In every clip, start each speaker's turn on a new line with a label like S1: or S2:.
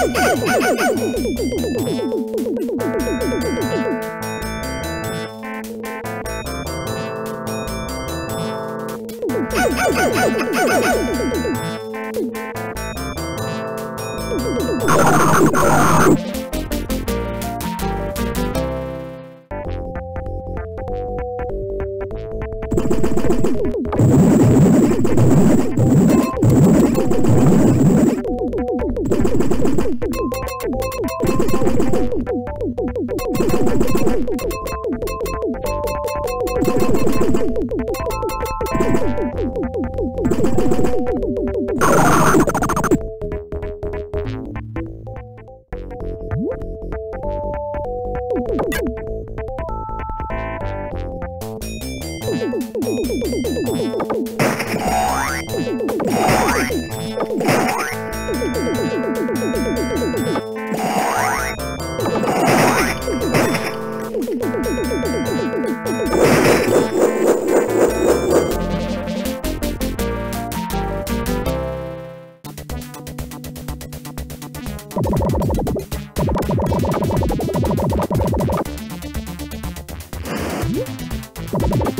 S1: Woo! Thank you. Thank you.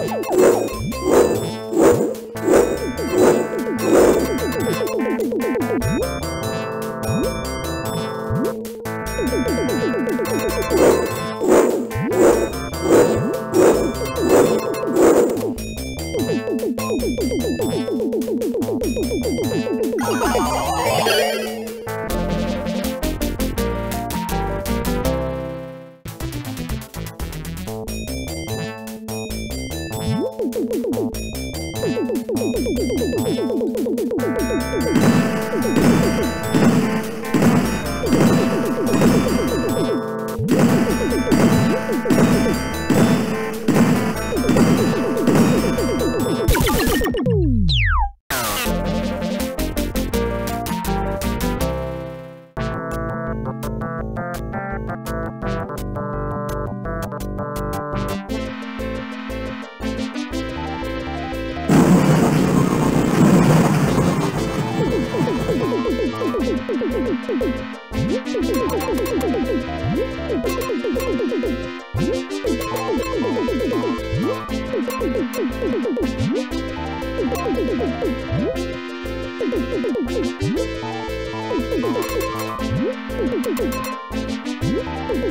S1: Thank you.